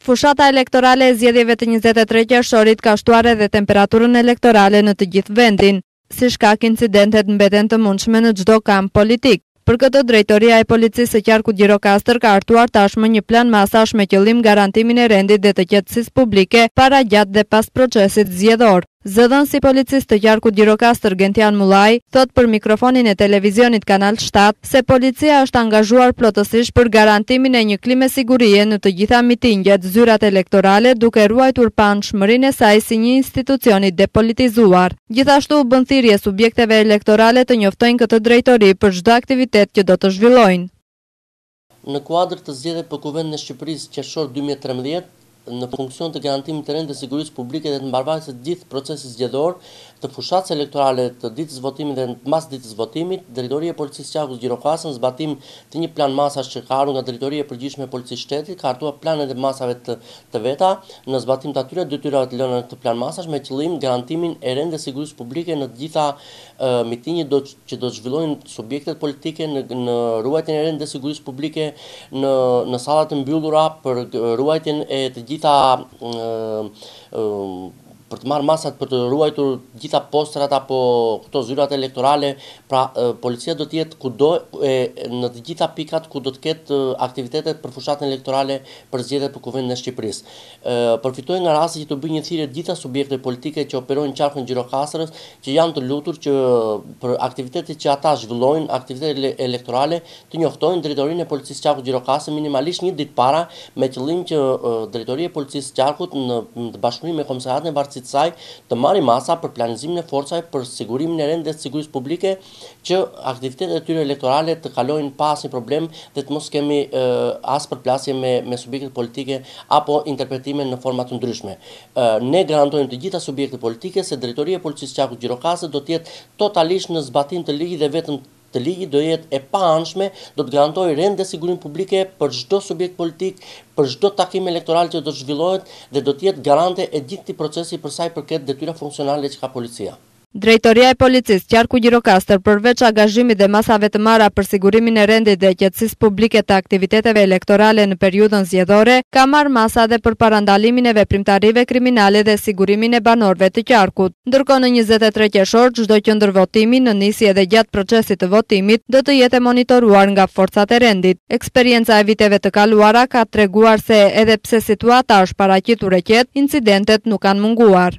Fushata elektorale e zgjedhjeve të njëzet e tre qershorit ka shtuar edhe temperaturën elektorale në të gjithë vendin. Si shkak, incidentet mbeten të mundshme në çdo kamp politik. Për këtë, Drejtoria e Policisë së Qarkut Gjirokastër ka hartuar tashmë një plan masash me qëllim garantimin e rendit dhe të qetësisë publike para, gjatë dhe pas procesit zgjedhor. Zëdhënësi i Policisë së Qarkut Gjirokastër Gentian Mullaj thotë për mikrofonin e televizionit Kanal shtatë se policia është angazhuar plotësisht për garantimin e një klime sigurie në të gjitha mitingjet, zyrat elektorale duke ruajtur paanshmërinë e saj si një institucion i depolitizuar. Gjithashtu u bën thirrje subjekteve elektorale të njoftojnë këtë drejtori për çdo aktivitet që do të zhvillojnë. Në kuadër të zgjedhjeve për Kuvendin e Shqipërisë, qershor dy mijë e trembëdhjetë, në funksion të garantimit të rendit dhe sigurisë publike dhe të mbarëvajtjes së të gjithë procesit zgjedhor, të fushatës elektorale dhe të ditës votimit dhe mbas ditës votimit, Drejtoria e Policisë Qarkut Gjirokastër në zbatim të një plan masash që ka ardhur nga Drejtoria e Përgjithshme e Policisë Shtetit, ka hartuar planet e masave të veta, në zbatim të atyre detyrave të lëna në këtë plan masash me qëllim garantimin e rendit dhe sigurisë publike në të gjitha e mitingjet do që do të zhvillojnë subjektet politike në në ruajtjen e rendit dhe sigurisë publike në në sallat e mbyllura për ruajtjen e të gjitha për të marrë masat për të ruajtur të gjitha postrat apo këto zyrat elektorale, pra policia do të jetë kudo e në të gjitha pikat ku do të ketë aktivitetet për fushatën elektorale për zgjedhjet për Kuvendin e Shqipërisë. përfitoj nga rasti që të bëj një thirrje të gjitha subjekteve politike që operojnë qarkun Gjirokastrës, që janë të lutur që për aktivitetet që ata zhvillojnë, aktivitetet elektorale, të njoftojnë drejtorinë e policisë qarkut Gjirokastër minimalisht një ditë para, me qëllim që drejtoria e policisë qarkut në të bashkëpunim me komisariatin e vartësisë saj të marri masa për planizimin e forcave për sigurimin e rendit dhe sigurisë publike, që aktivitetet e tyre elektorale të kalojnë pa asnjë problem dhe të mos kemi as përplasje me, me subjektet politike apo interpretime në forma të ndryshme. Ne garantojmë të gjitha subjektet politike se drejtoria e policisë Qarkut Gjirokastër do të jetë totalisht në zbatim të ligjit dhe vetëm të ligjit do jetë e paanshme, do të garantojë rend dhe sigurinë publike për çdo subjekt politik, për çdo takim elektoral që do të zhvillohet dhe do të jetë garante e gjithë këtij procesi për sa i përket detyrave funksionale që ka policia. Drejtoria e Policisë Qarku Gjirokastër përveç angazhimit dhe masave të marra për sigurimin e rendit dhe qetësisë publike të aktiviteteve elektorale në periudhën zgjedhore, ka marrë masa dhe për parandalimin e veprimtarive kriminale dhe sigurimin e banorëve të qarkut. Ndërkohë në njëzet e tre qershor çdo qendër votimi, në nisje dhe gjatë procesit të votimit, do të jetë e monitoruar nga forcat e rendit. Eksperienca e viteve të kaluara ka treguar se edhe pse situata është paraqitur e qetë, incidentet nuk kanë munguar.